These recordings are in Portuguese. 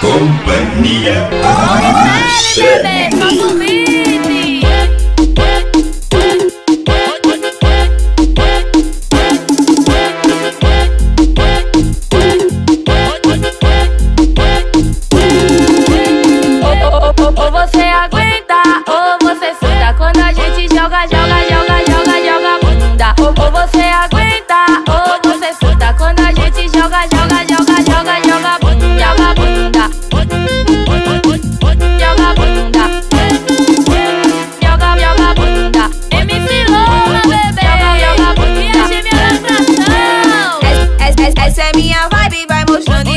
Companhia. gente joga, joga, joga, joga, joga bunda. Ou, ou você aguenta. push, no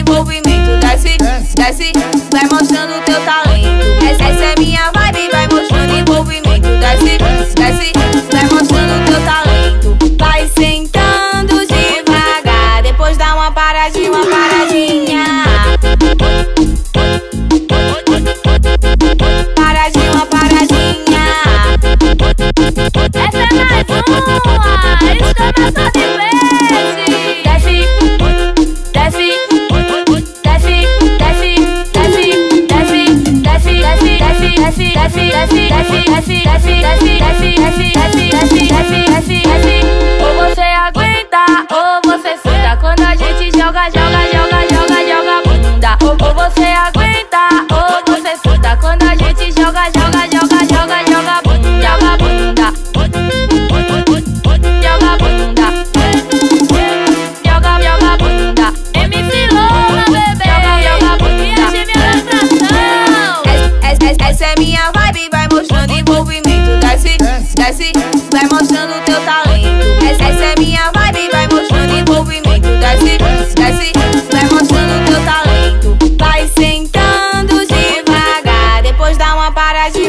minha vibe vai mostrando envolvimento. Desce, desce, vai mostrando teu talento. Vai sentando devagar, depois dá uma paradinha.